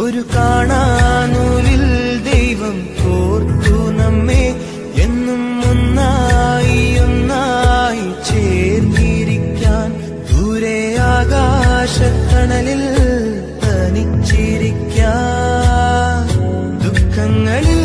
ഒരു കാണാനൂലിൽ ദൈവം ഓർത്തു നമ്മെ. എന്നും ഒന്നായി ഒന്നായി ചേർന്നിരിക്കാൻ ദൂരെ ആകാശക്കണലിൽ തനിച്ചിരിക്കാൻ. ദുഃഖങ്ങളിൽ